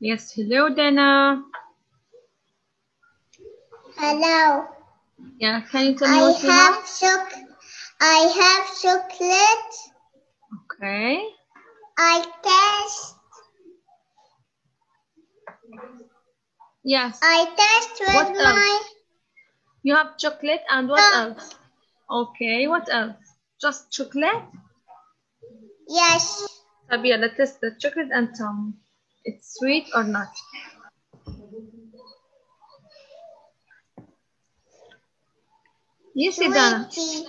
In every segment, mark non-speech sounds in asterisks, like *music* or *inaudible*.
Yes, hello, Dana. Hello. Yeah, can you tell me I what you have? Choc I have chocolate. Okay. I test. Yes. I test with what else? my... You have chocolate and what else? Okay, what else? Just chocolate? Yes. Sabia, let's test the chocolate and tongue. It's sweet or not? Yes, Dana. Sweetie.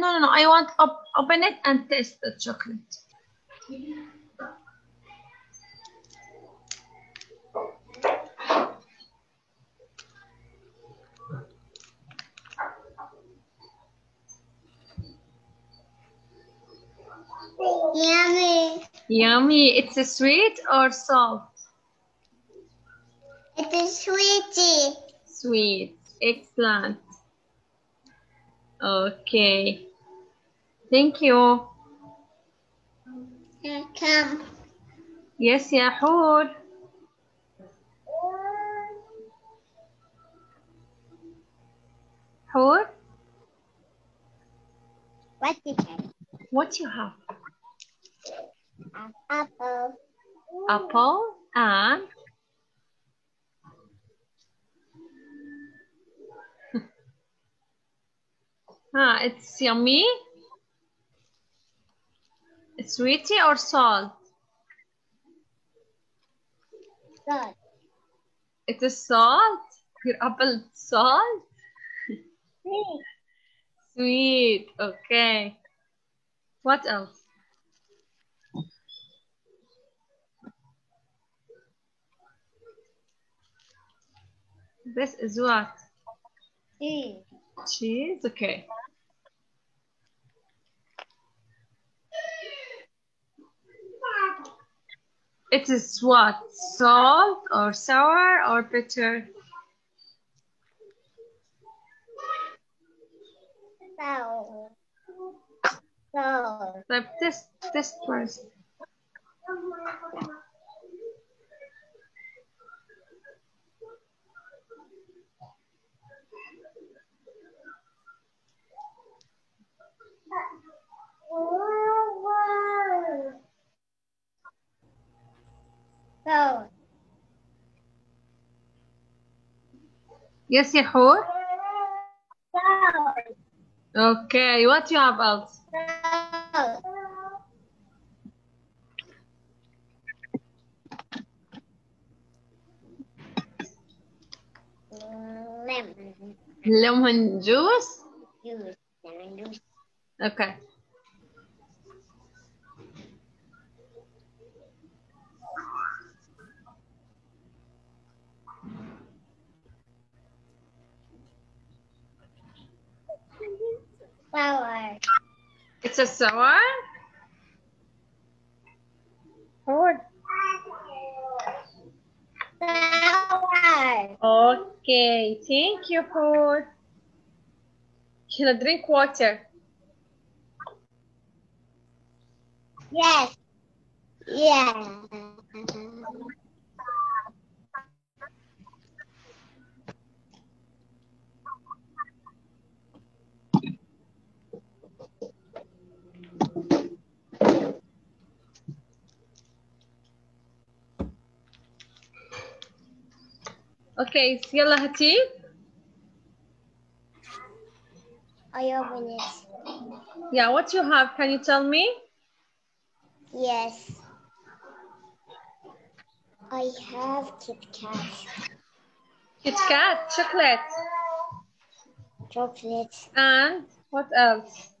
No, no, no. I want op open it and taste the chocolate. Yummy. It's a sweet or salt? It is sweetie. Sweet. Excellent. Okay. Thank you. Come. Yes, Yahud. Hood? What did What you have? Apple. Apple and *laughs* ah, it's yummy. It's Sweetie or salt? Good. It is salt. Your apple salt. Sweet. Sweet. Okay. What else? This is what? Cheese. Cheese, okay. It is what? Salt or sour or bitter? Sour. Sour. So this this first. Yes. So. Okay, what you have else? Lemon Lemon juice. juice. Lemon juice. Okay. Flour. It's a sour. Food. Flour. Okay, thank you for. Can I drink water? Yes. Yeah. Okay, يلا هاتي. I open it. Yeah, what you have? Can you tell me? Yes. I have Kit Kat. Kit Kat, chocolate, Chocolate. and what else?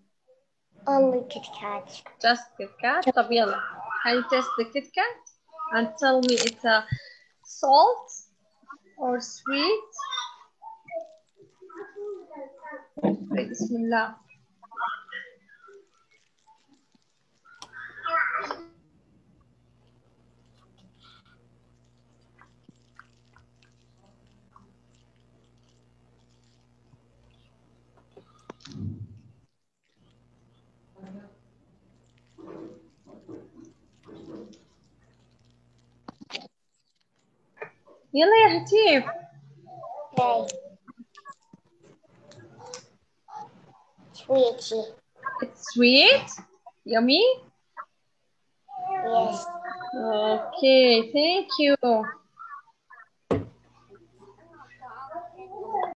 Only Kit Kat. Just Kit Kat. طب يلا. Can you test the Kit Kat and tell me it's a salt or sweet. Bismillah. Ele é Okay, Sweet. It's sweet? Yummy? Yes. Okay, thank you.